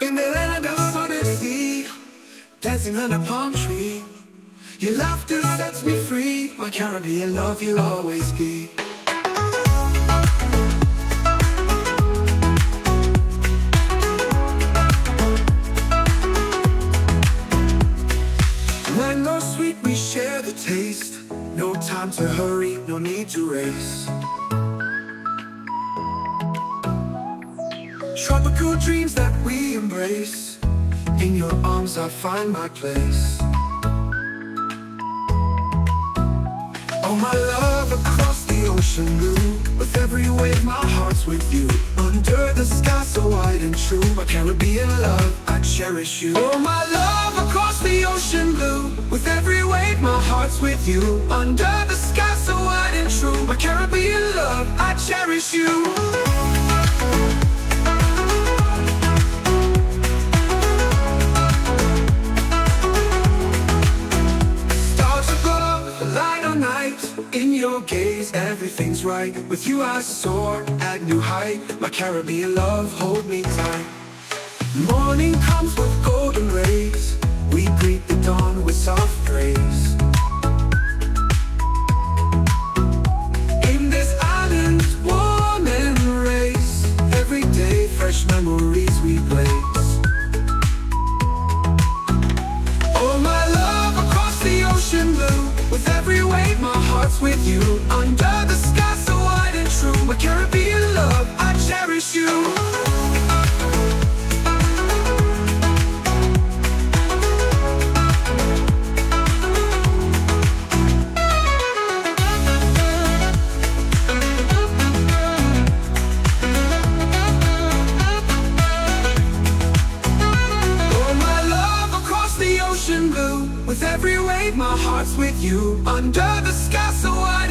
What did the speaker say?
In the land of the sea, dancing on a palm tree. Your laughter sets me free. My Caribbean love you'll always be. Sweet, we share the taste. No time to hurry, no need to race. Tropical dreams that we embrace. In your arms, I find my place. Oh, my love across the ocean blue. With every wave, my heart's with you. Under the sky so wide and true. My Caribbean love, I cherish you. Oh, my love across the ocean blue. With every wave, my heart's with you. Under the sky so wide and true. My Caribbean love, I cherish you. In your gaze, everything's right. With you I soar at new height. My Caribbean love, hold me tight. Morning comes with golden rays with you. Under the sky so wide and true. My Caribbean love, I cherish you ocean blue. With every wave, my heart's with you. Under the sky so wide